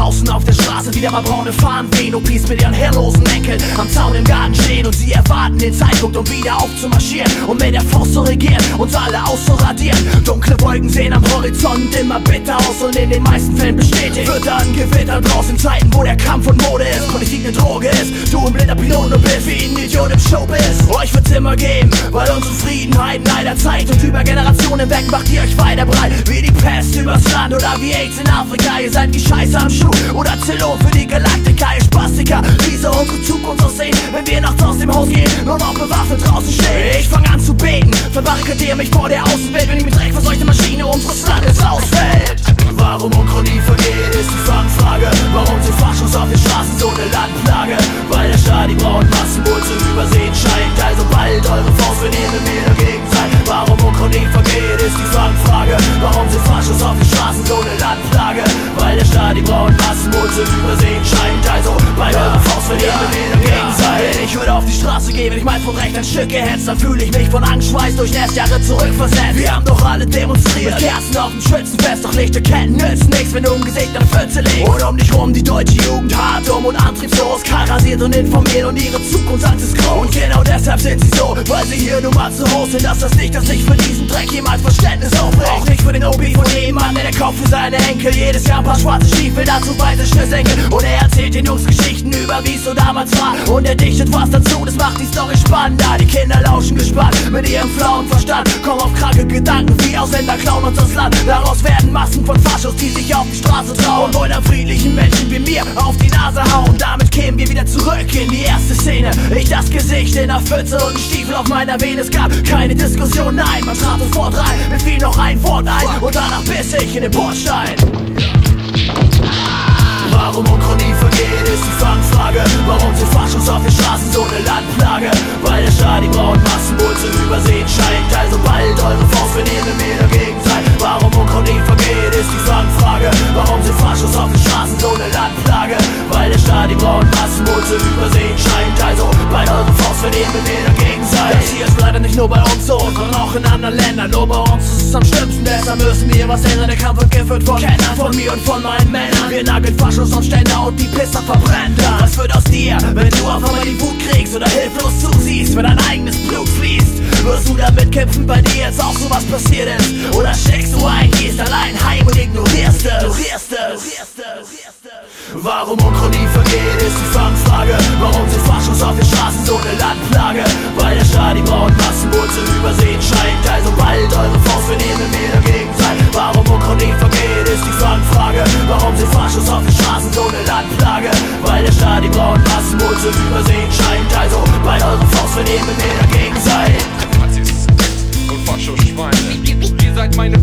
draußen auf der Straße wieder mal braune Fahnen wehen. OPs mit ihren hirnlosen Enkeln am Zaun im Garten stehen und sie erwarten den Zeitpunkt, um wieder aufzumarschieren und mit der Faust zu regieren, uns alle auszuradieren. Dunkle Wolken sehen am Horizont immer bitter aus und in den meisten Fällen bestätigt wird dann Gewitter draußen Zeiten, wo der Kampf und Mode ist, Politik eine Droge ist, du ein blinder Pilot und bist wie ein Idiot im Showbiz. Euch wird's immer geben, weil Unzufriedenheit leider zeigt und über Generationen weg macht ihr euch weiter breit wie die Pest übers Land oder wie AIDS in Afrika. Ihr seid wie Scheiße am Schuh oder Zillon für die Galaktika, Spastiker. Soll unsere Zukunft aussehen, wenn wir nachts aus dem Haus gehen, nur noch bewaffnet draußen stehen? Ich fang an zu beten, verbarrikadiere mich vor der Außenwelt, wenn ich mit dreckverseuchte Maschine unseres Landes ausfällt. Warum Uchronie vergeht, ist die Fangfrage. Warum sind Faschos auf den Straßen so eine Landplage? Weil der Staat die braunen Massen wohl zu übersehen Der die braunen Massen wohl zu übersehen scheint. Also bald eure Faust, ihr mit mir dagegen seid. Wenn ich würde auf die Straße gehen, wenn ich mein von recht ein Stück gehetzt, dann fühle ich mich von Angstschweiß durch Nestjahre zurückversetzt. Wir haben doch alle demonstriert, mit Kerzen auf dem Schützenfest, doch lichte Ketten nützen nichts, wenn du im Gesicht eine Pfütze legst. Und um dich rum die deutsche Jugend hart um und antriebslos, kahl rasiert und informiert und ihre Zukunftsangst ist groß. Und genau deshalb sind sie so, weil sie hier nun mal zu hoch sind, dass das nicht, dass sich für diesen Dreck jemand Verständnis für den OB von jemandem, der der Kopf für seine Enkel jedes Jahr ein paar schwarze Stiefel, dazu weiße Schnürsenkel. Und er erzählt den Jungs Geschichten über wie es so damals war. Und er dichtet was dazu, das macht die Story spannender. Die Kinder lauschen gespannt mit ihrem flauen Verstand, kommen Ausländer klauen uns das Land. Daraus werden Massen von Faschos, die sich auf die Straße trauen, wollen an friedlichen Menschen wie mir auf die Nase hauen. Damit kämen wir wieder zurück in die erste Szene. Ich das Gesicht in der Pfütze und ein Stiefel auf meiner Vene. Es gab keine Diskussion, nein, man trat sofort rein. Mir fiel noch ein Wort ein und danach biss ich in den Bordstein. Warum Uchronie vergeht, ist die Fangfrage. Warum sind Faschos auf den Straßen so eine Landplage? Weil der Staat die braunen Massen nur bei uns so, sondern auch in anderen Ländern. Nur bei uns ist es am schlimmsten, deshalb müssen wir was ändern. Der Kampf wird geführt von Kennern, von mir und von meinen Männern. Wir nageln Faschos und Ständer und die Pisser verbrennen dann. Was wird aus dir, wenn du auf einmal die Wut kriegst oder hilflos zusiehst, wenn dein eigenes Blut fließt? Wirst du damit kämpfen, bei dir jetzt auch sowas passiert ist? Oder steckst du ein, gehst allein heim und ignorierst es? Warum Uchronie vergeht, ist die Fangfrage. übersehen scheint. Also bei euren Faustvernehmen mir dagegen sein. Nazis, Goldfascho, Schweine. Ihr seid meine